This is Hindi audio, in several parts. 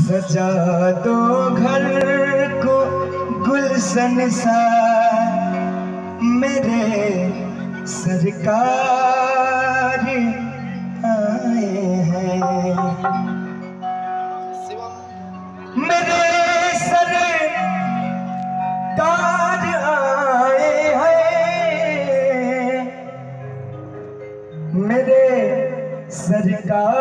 सजा दो घर को, गुलशन सा। मेरे सरकार आए हैं। मेरे सर सरकार आए हैं। मेरे सरकार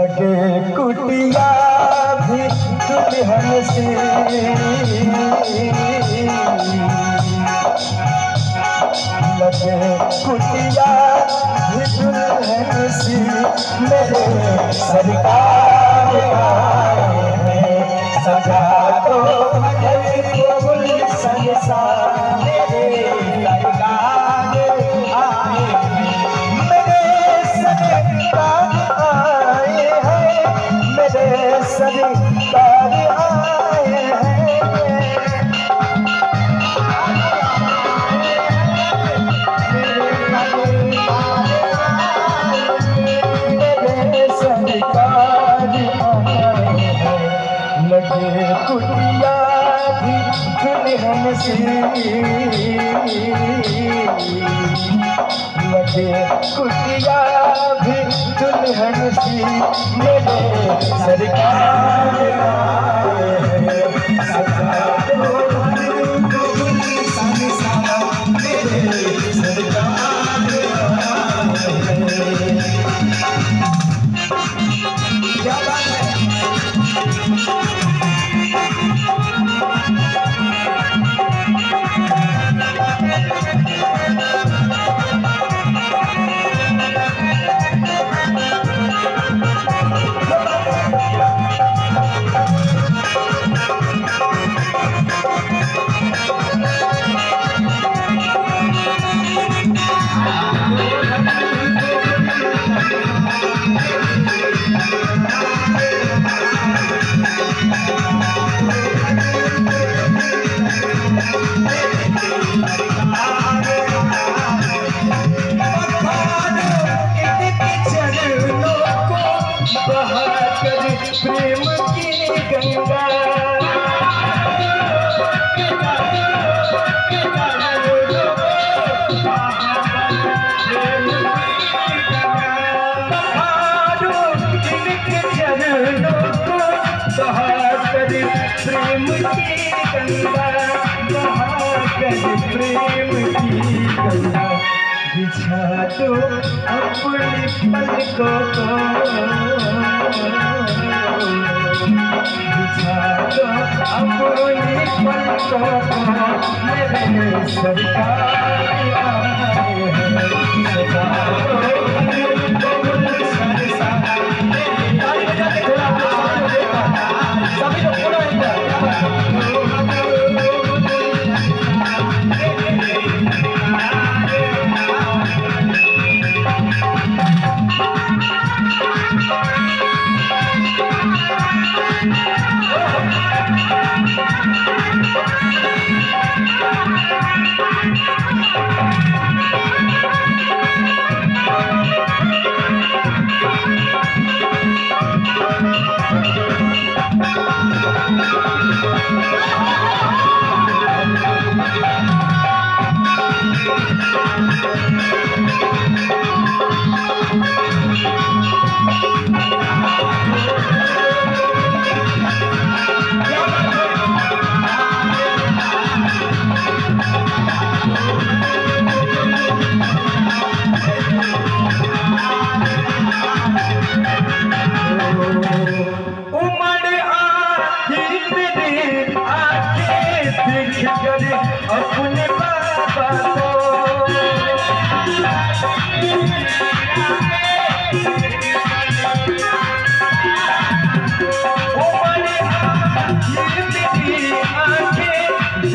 लगे कुटिया भी दुल्हन से लगे कुटिया भी दुल्हन से मेरे सरकार कुटिया लगे कुटिया भी दुल्हन सी मेरे सरकार। प्रेम की प्रेम की गंगा। बिछा दो अपने पलकों को बिछा दो अपने पलकों को मेरे सरकार Música